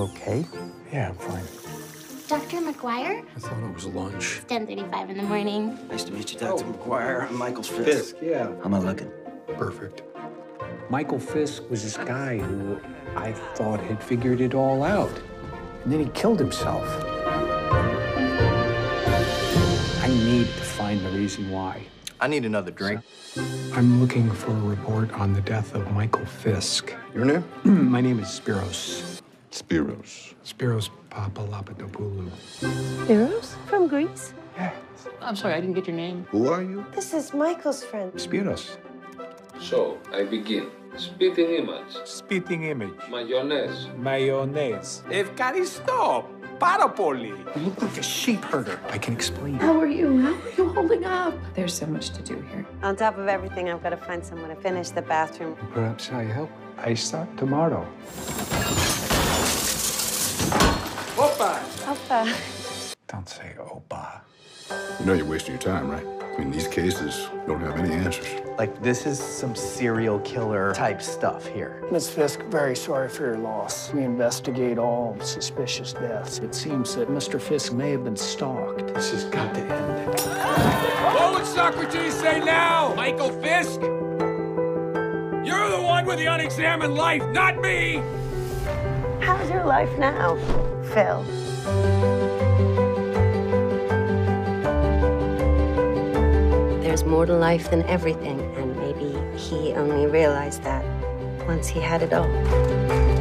okay? Yeah, I'm fine. Dr. McGuire? I thought it was lunch. 10.35 in the morning. Nice to meet you, Dr. Oh. McGuire. I'm Michael Fisk. Fisk, yeah. How am I looking? Perfect. Michael Fisk was this guy who I thought had figured it all out. And then he killed himself. I need to find the reason why. I need another drink. I'm looking for a report on the death of Michael Fisk. Your name? My name is Spiros. Spiros. Spiros Papalapadopoulou. Spiros from Greece? Yeah. I'm sorry, I didn't get your name. Who are you? This is Michael's friend. Spiros. So, I begin. Spitting image. Spitting image. Mayonnaise. Mayonnaise. Ευχαριστώ. Πάρα πολύ. You look like a sheep herder. I can explain. How are you? How are you holding up? There's so much to do here. On top of everything, I've got to find someone to finish the bathroom. Perhaps I help. I start tomorrow. Opa! Opa. Don't say opa. You know you're wasting your time, right? I mean, these cases don't have any answers. Like, this is some serial killer type stuff here. Ms. Fisk, very sorry for your loss. We investigate all suspicious deaths. It seems that Mr. Fisk may have been stalked. This has got to end. What would Socrates say now, Michael Fisk? You're the one with the unexamined life, not me! How's your life now, Phil? There's more to life than everything, and maybe he only realized that once he had it all.